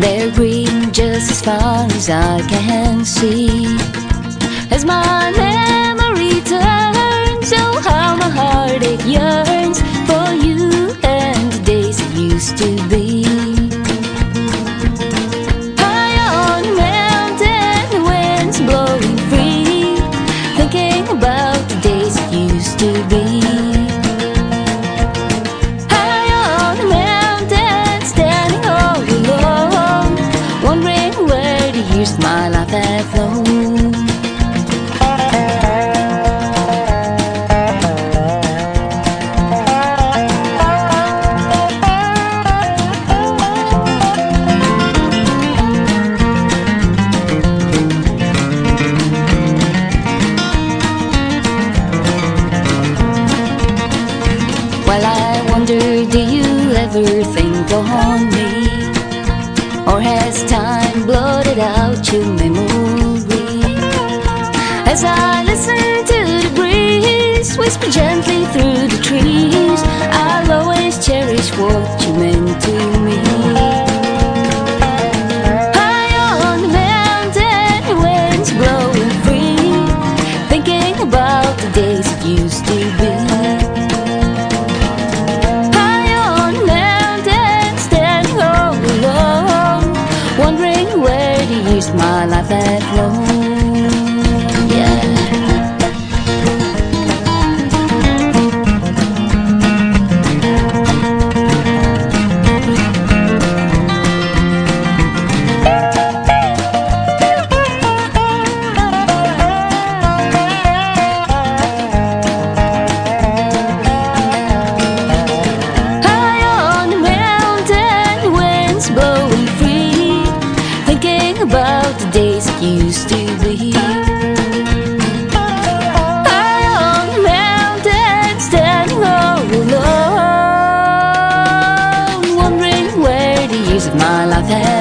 They're green just as far as I can see. As my memory turns, oh how my heart it yearns. on me? Or has time blotted out your memory? As I listen to the breeze whisper gently through the trees, I'll always cherish what you meant to me. that flow mal hacer.